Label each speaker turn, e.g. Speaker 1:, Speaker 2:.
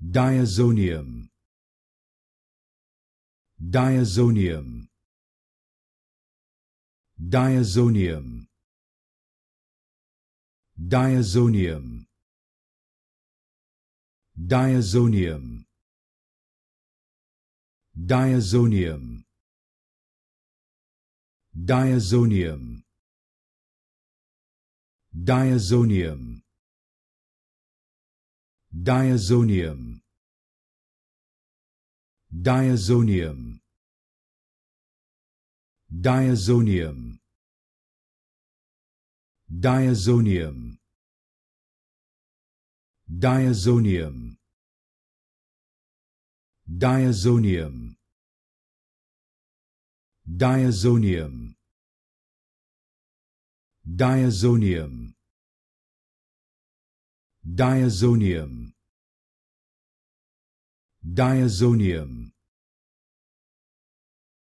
Speaker 1: diazonium. Diazonium. Diazonium. Diazonium. Diazonium. Diazonium. Diazonium. Diazonium diazonium. Diazonium. Diazonium. Diazonium. Diazonium. Diazonium. Diazonium. Diazonium diazonium. Diazonium